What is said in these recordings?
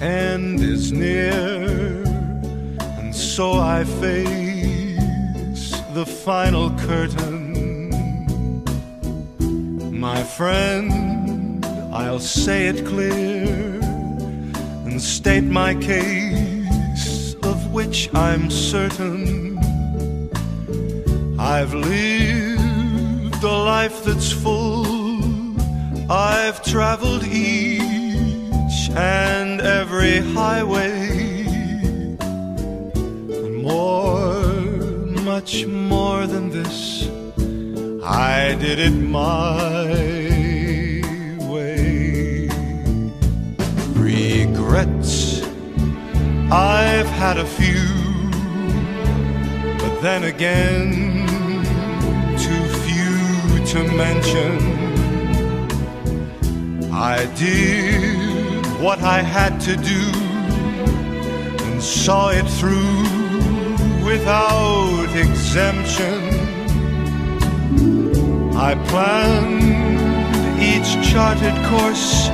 end is near, and so I face the final curtain. My friend, I'll say it clear and state my case, of which I'm certain. I've lived a life that's full, I've traveled each and every highway, and more, much more than this. I did it my way. Regrets, I've had a few, but then again, too few to mention. I did what I had to do and saw it through without exemption. I planned each charted course,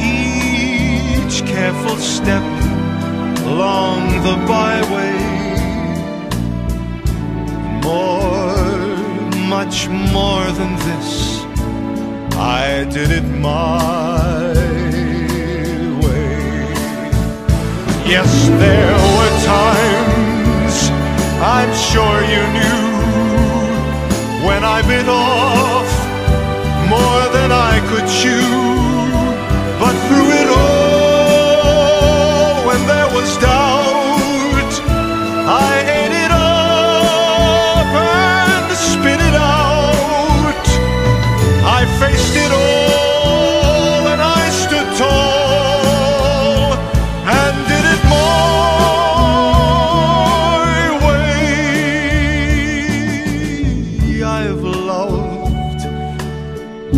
each careful step along the byway. More, much more than this, I did it my Yes, there were times I'm sure you knew when I bit off more than I could chew.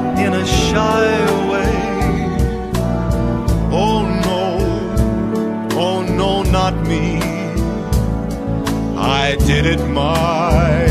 not in a shy way. Oh no, oh no, not me. I did it my